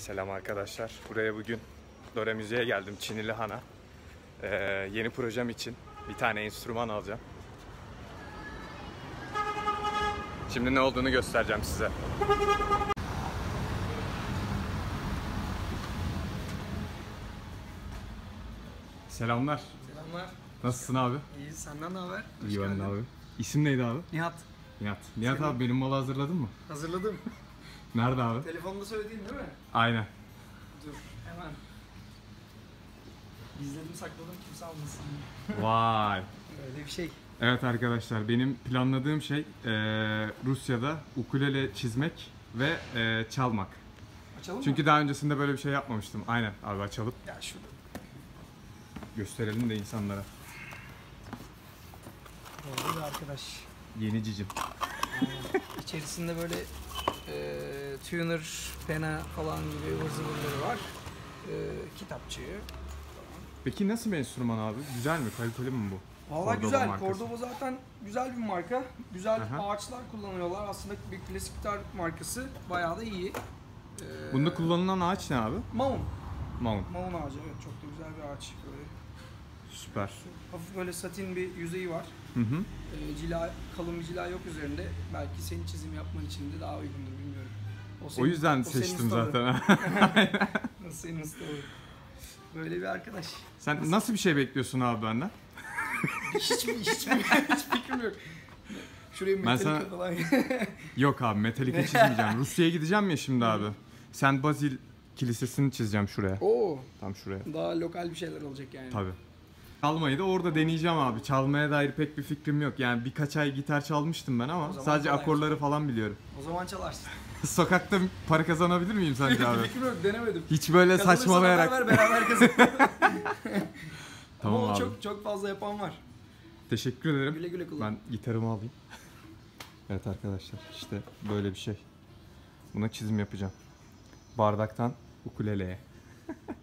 Selam arkadaşlar. Buraya bugün Dore Müziğe geldim. Çinili Han'a. Ee, yeni projem için bir tane enstrüman alacağım. Şimdi ne olduğunu göstereceğim size. Selamlar. Selamlar. Nasılsın abi? İyi, senden ne haber? Hoş İyi ben de abi. İsim neydi abi? Nihat. Nihat. Nihat Senin- abi benim malı hazırladın mı? Hazırladım. Nerede abi? Telefonda söylediğin değil mi? Aynen. Dur, hemen. Gizledim sakladım kimse almasın. Vay. Öyle bir şey. Evet arkadaşlar benim planladığım şey eee, Rusya'da ukulele çizmek ve eee, çalmak. Açalım Çünkü mı? daha öncesinde böyle bir şey yapmamıştım. Aynen abi açalım. Ya şurada. Gösterelim de insanlara. Bir arkadaş. Yeni cicim. İçerisinde böyle e, tuner, pena falan gibi ıvır zıvırları var. E, kitapçığı. Peki nasıl bir enstrüman abi? Güzel mi? Kaliteli mi bu? Valla Cordoba güzel. markası. Cordoba zaten güzel bir marka. Güzel Aha. ağaçlar kullanıyorlar. Aslında bir klasik gitar markası. Bayağı da iyi. E, Bunda kullanılan ağaç ne abi? Maun. Maun. Maun ağacı evet çok da güzel bir ağaç böyle. Süper. Hafif böyle satin bir yüzeyi var. Hı hı. Ee, cila, kalın bir cila yok üzerinde. Belki senin çizim yapman için de daha uygundur bilmiyorum. O senin- yüzden senin seçtim zaten. O senin stylın. Böyle bir arkadaş. Sen nasıl bir şey bekliyorsun abi benden? hiç, hiç, hiç, hiç fikrim yok. Şuraya Metallica sana- falan. Yok abi Metallica çizmeyeceğim. Rusya'ya gideceğim ya şimdi abi. Sen Bazil Kilisesi'ni çizeceğim şuraya. Oo, Tam şuraya. daha lokal bir şeyler olacak yani. Tabii. Çalmayı da orada deneyeceğim abi. Çalmaya dair pek bir fikrim yok. Yani birkaç ay gitar çalmıştım ben ama O sadece kolay. akorları falan biliyorum. O zaman çalarsın. Sokakta para kazanabilir miyim sence abi? fikrim yok denemedim. Hiç böyle Kazanırsan saçmalayarak. haber ver, beraber kazanalım. Tamam Ama abi. çok çok fazla yapan var. Teşekkür ederim. Güle güle kullan. Ben gitarımı alayım. Evet arkadaşlar işte böyle bir şey. Buna çizim yapacağım. Bardaktan ukuleleye.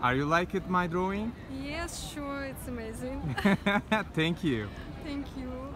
Are you like it my drawing? Yes, sure, it's amazing. Thank you. Thank you.